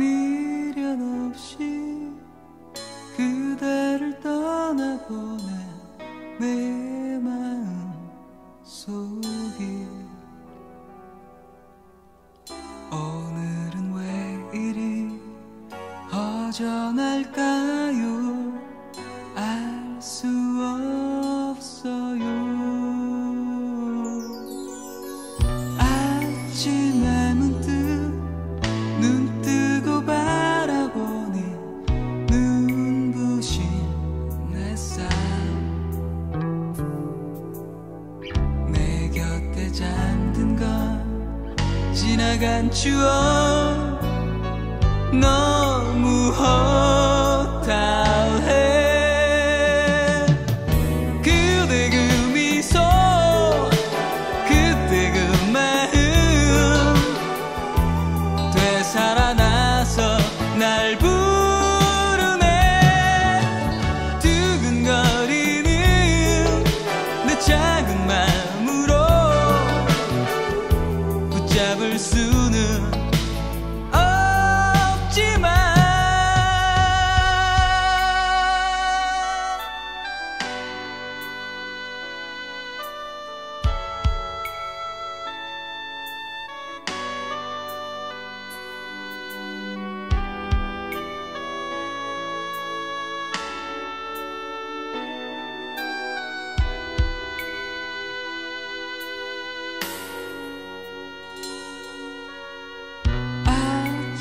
미련 없이 그대를 떠나보낸 내 마음 속에. 오늘은 왜 이리 허전할까요? 알 수 없어요. 아침 지나간 추억 너무 허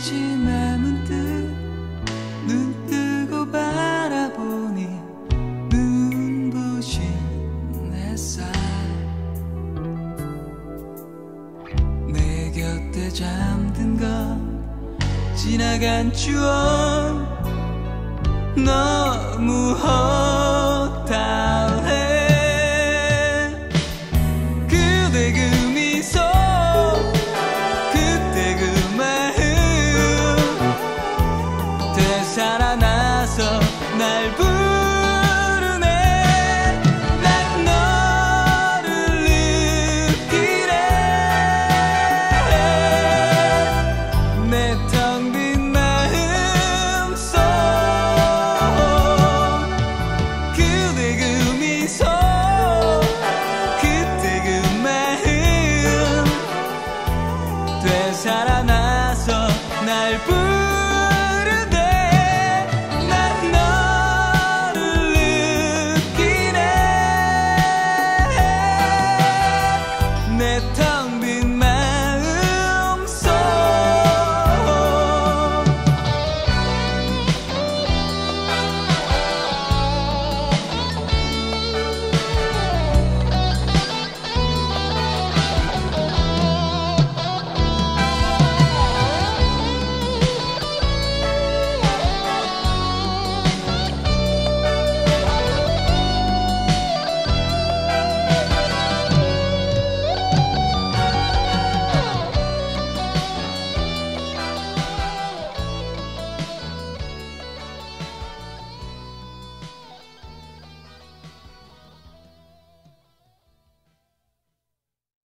아침에 문득 눈 뜨고 바라보니 눈부신 햇살 내 곁에 잠든 건 지나간 추억 너무 허 た